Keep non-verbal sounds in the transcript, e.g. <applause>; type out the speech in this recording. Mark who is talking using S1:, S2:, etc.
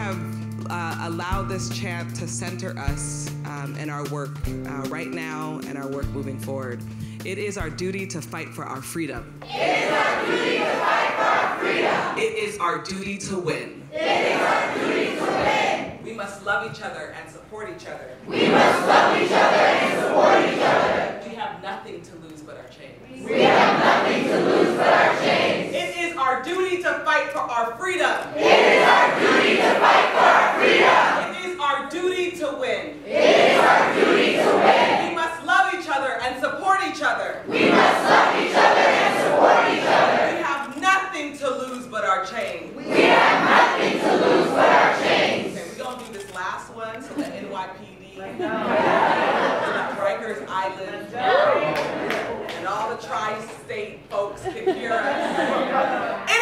S1: have uh, allowed this chant to center us um, in our work uh, right now and our work moving forward. It is our duty to fight for our freedom.
S2: It is our duty to fight for our freedom.
S1: It is our duty to win.
S2: It is our duty to win.
S1: We must love each other and support each other.
S2: We must love each other and support each other.
S1: We have nothing to lose but our chains.
S2: We have nothing to lose but our chains.
S1: It is our duty to fight for our freedom.
S2: It is our duty to fight for our freedom.
S1: It is our duty to win.
S2: It is our duty to win.
S1: We must love each other and support each other.
S2: We must love each other and support each other.
S1: We have nothing to lose but our chains.
S2: We have nothing to lose but our chains.
S1: Okay, we're gonna do this last one so the NYPD, <laughs> Rikers Island, and all the tri-state folks can hear us. <laughs>